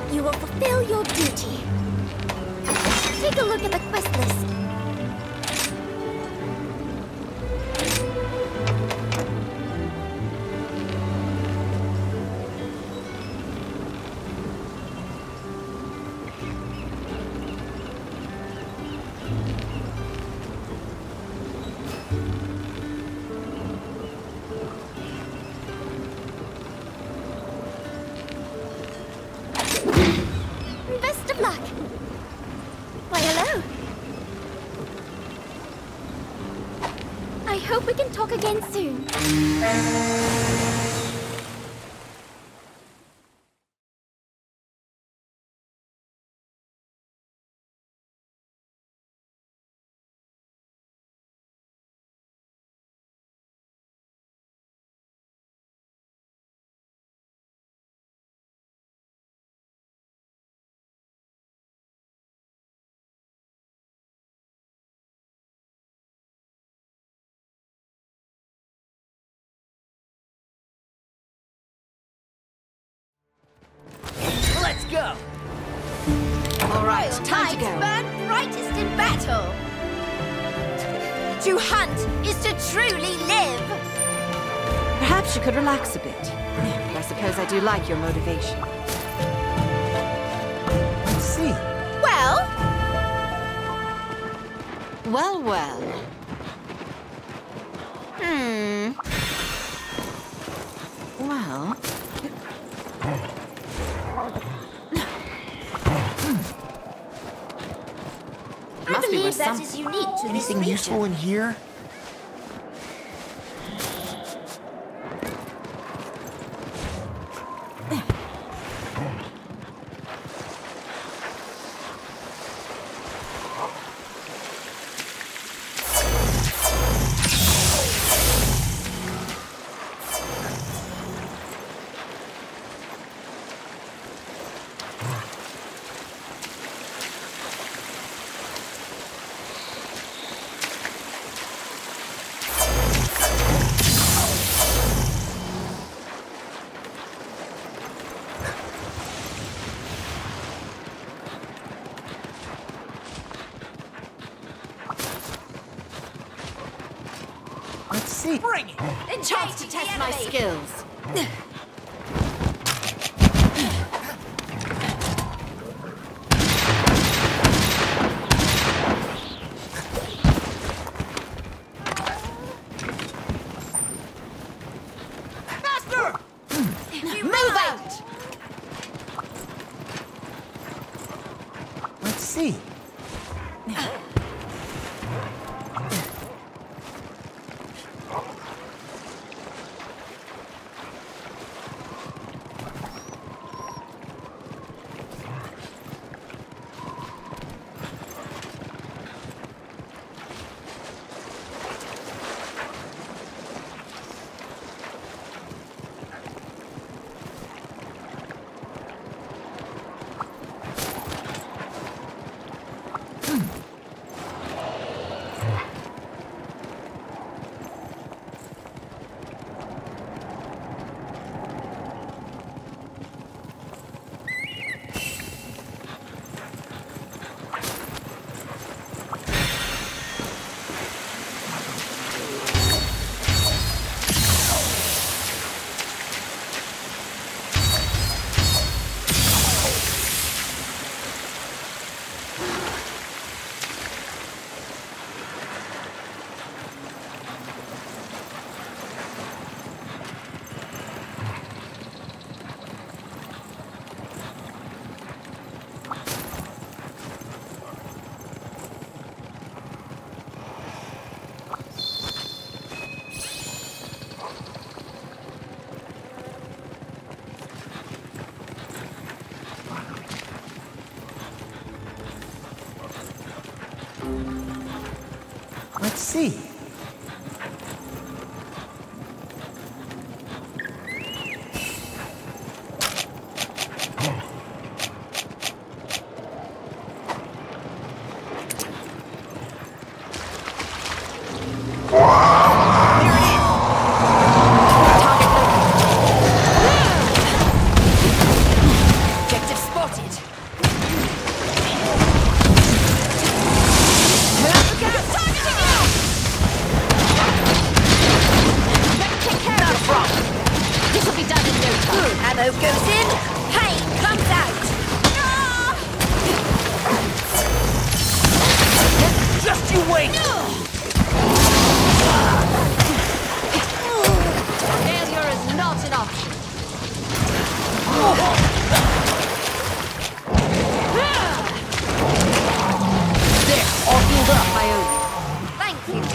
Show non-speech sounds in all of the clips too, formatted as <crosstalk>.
that you will fulfill your duty. Take a look at the quest list. Hope we can talk again soon. Go! All right, time to go. burn brightest in battle. To hunt is to truly live. Perhaps you could relax a bit. But I suppose I do like your motivation. Let's see. Well, Well, well. That some- is unique to Anything useful in here? Chance to test my skills. Faster! Move out! Let's see. Let's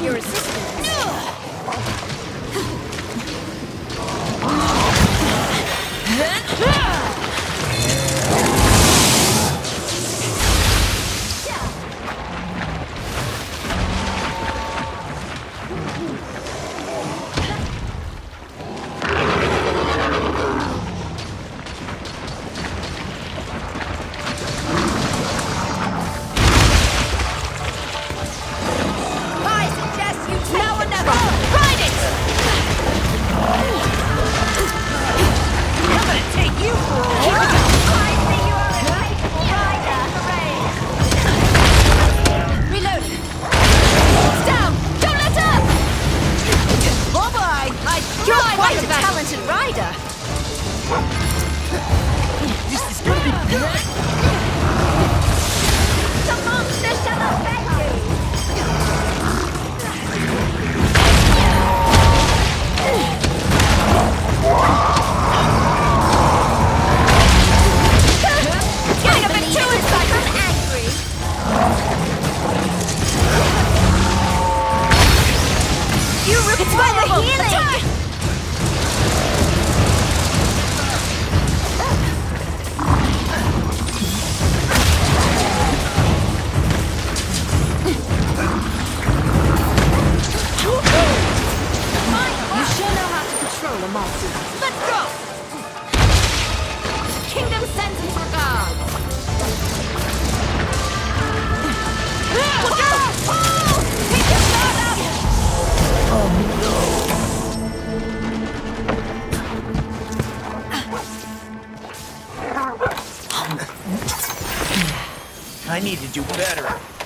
You're I need to do better.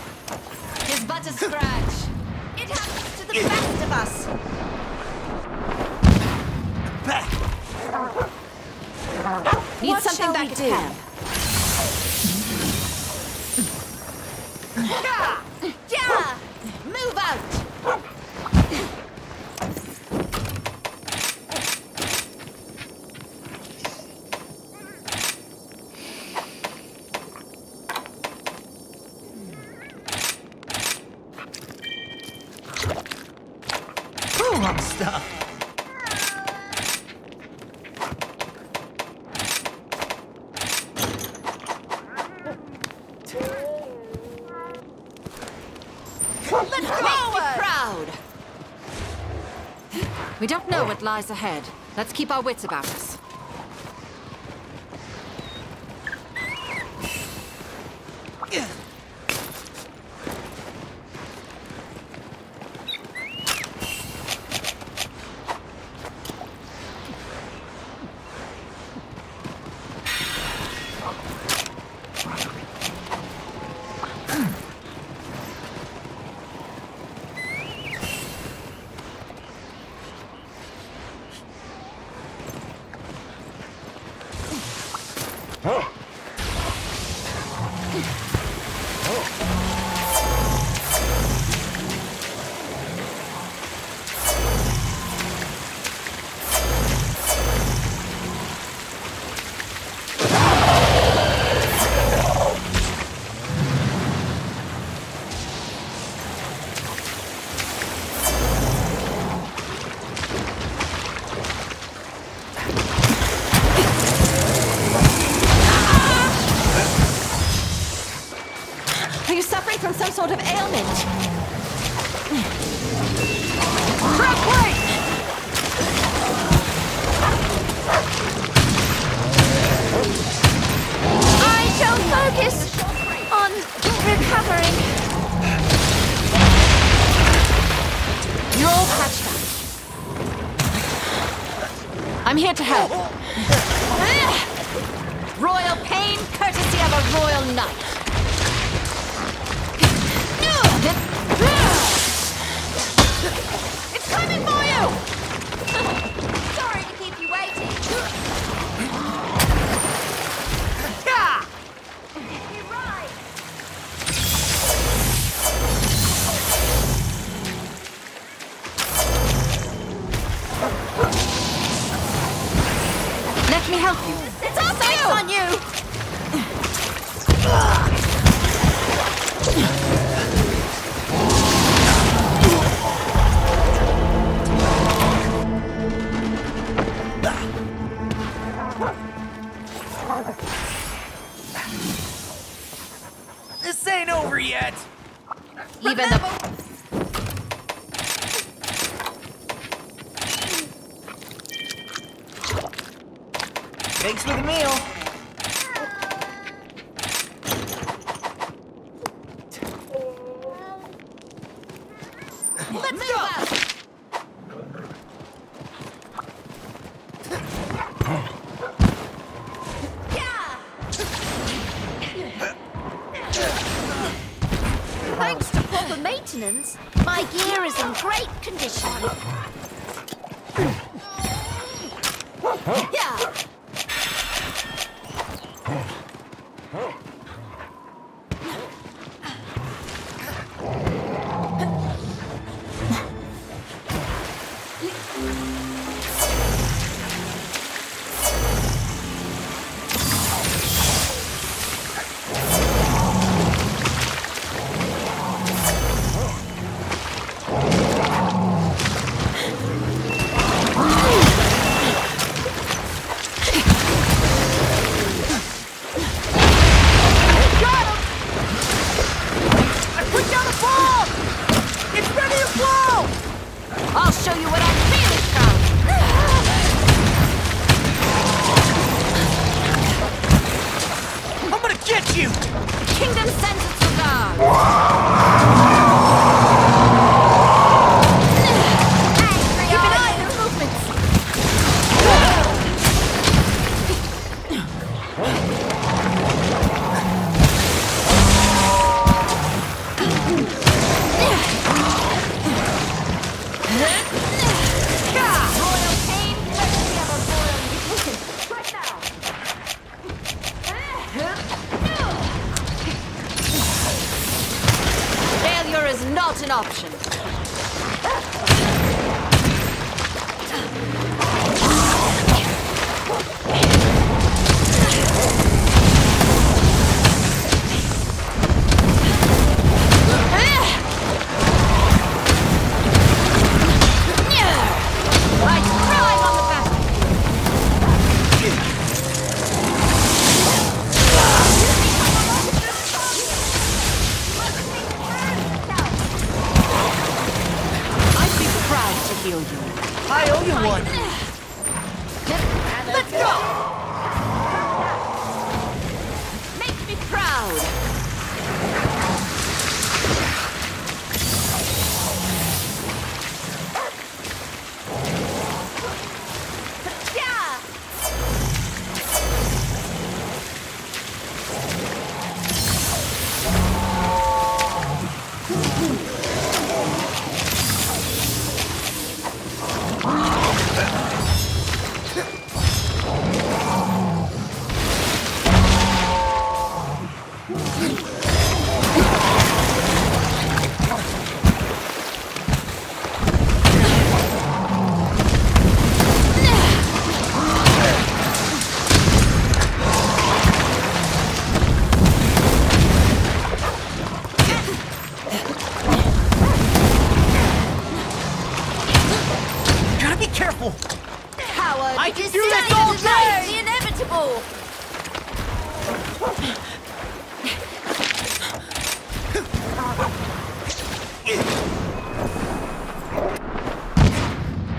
lies ahead. Let's keep our wits about us. Huh? Are you suffering from some sort of ailment? Frank, wait! I shall focus on recovering. You're all patched up. I'm here to help. Royal pain, courtesy of a royal knight. This ain't over yet! Even the... Thanks for the meal! maintenance, my gear is in great condition. <laughs> Yeah.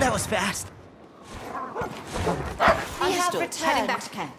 That was fast. I have returned. Heading back to camp.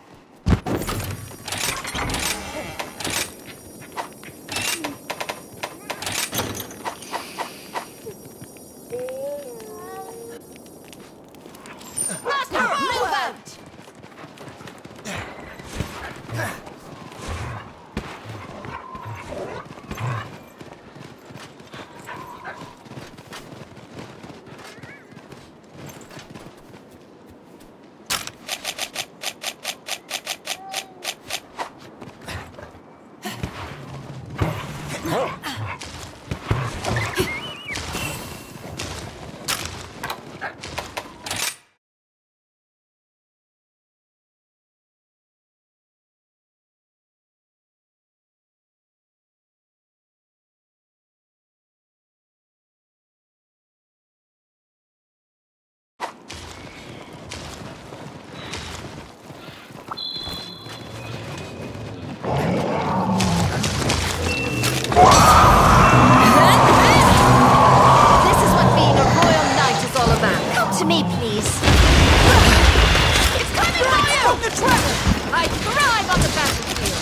The track! I thrive on the battlefield!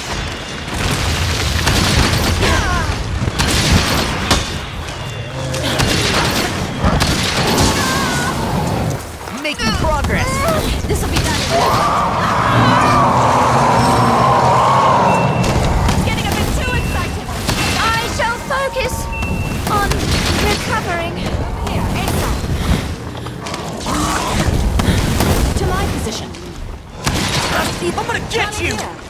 Making progress. This'll be done. Getting a bit too excited! I shall focus on recovering. I'm gonna get you! Here.